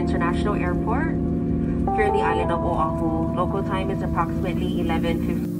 International Airport here in the island of Oahu. Local time is approximately 11.50.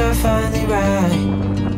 are finally right.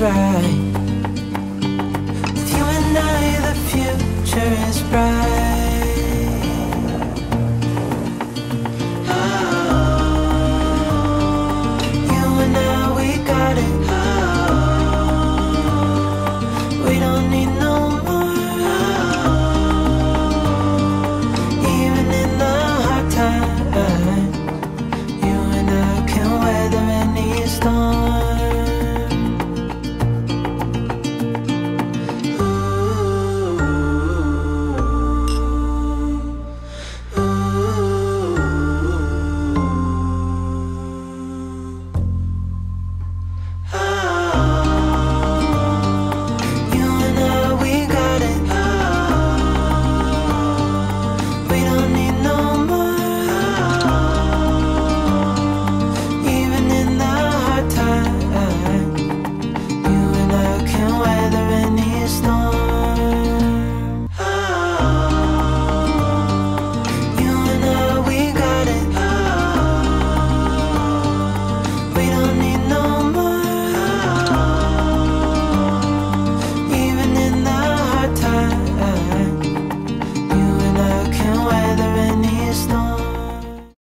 right. With you and I, the future is bright.